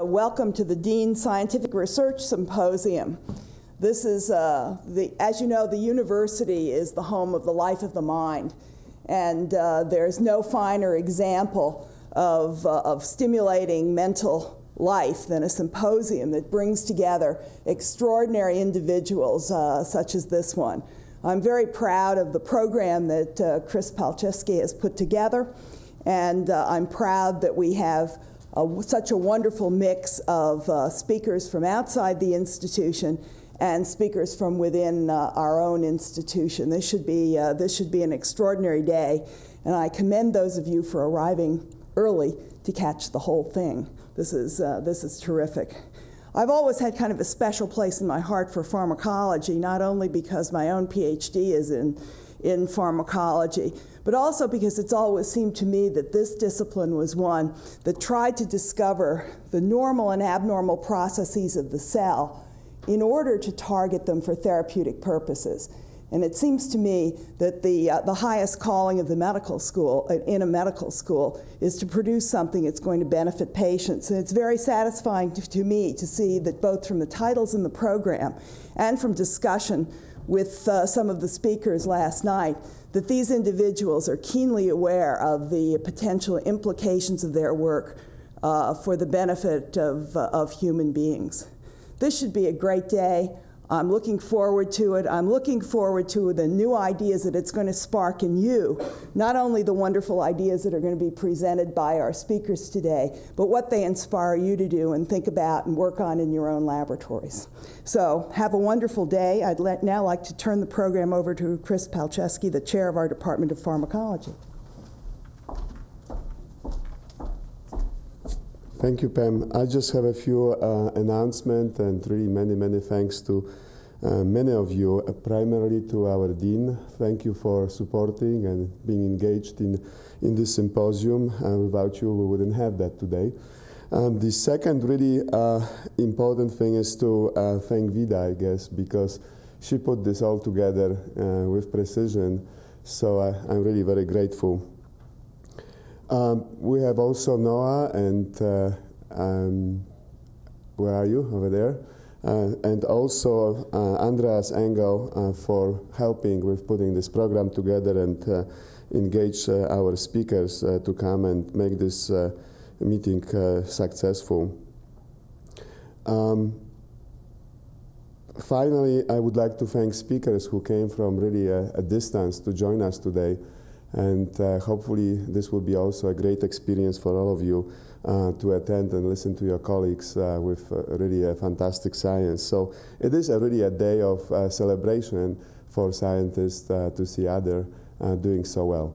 Uh, Welcome to the Dean Scientific Research Symposium. This is, uh, the, as you know, the university is the home of the life of the mind. And uh, there's no finer example of, uh, of stimulating mental life than a symposium that brings together extraordinary individuals uh, such as this one. I'm very proud of the program that uh, Chris Palczewski has put together, and I'm proud that we have such a wonderful mix of uh, speakers from outside the institution and speakers from within uh, our own institution. This should, be, uh, this should be an extraordinary day, and I commend those of you for arriving early to catch the whole thing. This is, uh, this is terrific. I've always had kind of a special place in my heart for pharmacology, not only because my own PhD is in, in pharmacology, but also because it's always seemed to me that this discipline was one that tried to discover the normal and abnormal processes of the cell in order to target them for therapeutic purposes. And it seems to me that the, uh, the highest calling of the medical school, uh, in a medical school, is to produce something that's going to benefit patients. And it's very satisfying to, to me to see that both from the titles in the program and from discussion with uh, some of the speakers last night, that these individuals are keenly aware of the potential implications of their work uh, for the benefit of, uh, of human beings. This should be a great day. I'm looking forward to it. I'm looking forward to the new ideas that it's going to spark in you. Not only the wonderful ideas that are going to be presented by our speakers today, but what they inspire you to do and think about and work on in your own laboratories. So have a wonderful day. I'd now like to turn the program over to Chris Palczewski, the chair of our Department of Pharmacology. Thank you, Pam. I just have a few uh, announcements and really many, many thanks to uh, many of you, uh, primarily to our dean. Thank you for supporting and being engaged in, in this symposium. Uh, without you, we wouldn't have that today. And the second really uh, important thing is to uh, thank Vida, I guess, because she put this all together with precision. So I, I'm really very grateful. Um, we have also Noah and uh, um, where are you over there? Uh, and also uh, Andreas Engel uh, for helping with putting this program together and uh, engage uh, our speakers to come and make this meeting successful. Um, finally, I would like to thank speakers who came from really a, a distance to join us today. And uh, hopefully this will be also a great experience for all of you uh, to attend and listen to your colleagues uh, with uh, really a fantastic science. So it is a really a day of uh, celebration for scientists uh, to see other doing so well.